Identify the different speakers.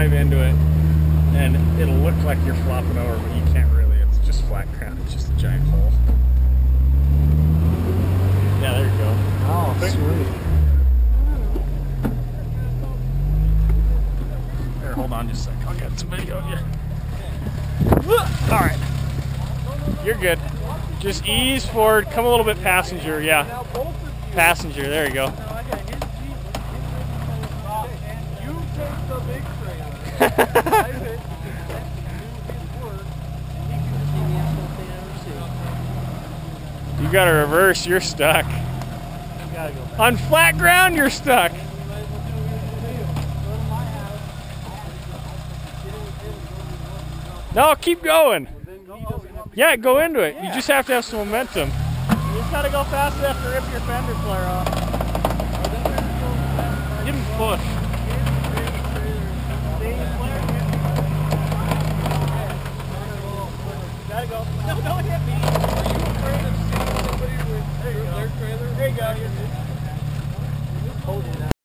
Speaker 1: drive into it, and it'll look like you're flopping over, but you can't really. It's just flat ground. It's just a giant hole. Yeah, there you go.
Speaker 2: Oh, sweet.
Speaker 1: Here, hold on just a sec. I'll get some video of you. All right. You're good. Just ease forward. Come a little bit passenger. Yeah. Passenger. There you go.
Speaker 2: You take the big trailer.
Speaker 1: You got to reverse. You're stuck. On flat ground, you're stuck. No, keep going. Yeah, go into it. You just have to have some momentum. You just gotta go fast enough to rip your fender flare off. Gotta go. No, don't hit me. There you go. There you go.